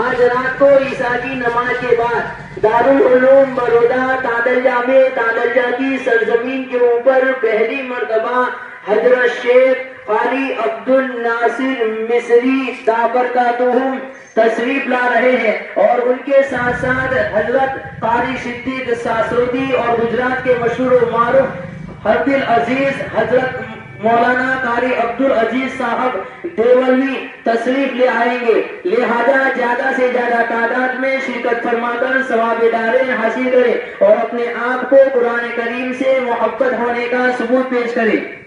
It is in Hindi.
आज रात को ईसा की नमाज़ के बाद दारुल उलूम बड़ौदा तादलजा में तादलजा की सरजमीन के ऊपर पहली मरतबा हज़रत शेख कारी अब्दुल नासिर मिसरी दाबर का तुहम तशरीफ़ ला रहे हैं और उनके साथ साथ हज़रत कारी सिद्दीक सासोदी और गुजरात के मशहूर मारूफ हरदिल अज़ीज़, हज़रत मौलाना कारी अब्दुल अज़ीज़ साहब देवलवी तशरीफ़ ले आएँगे। लिहाजा से ज़्यादा तादाद में शिरकत फरमाकर सवाबेदारे हासिल करें और अपने आप को कुरान करीम से मोहब्बत होने का सबूत पेश करें।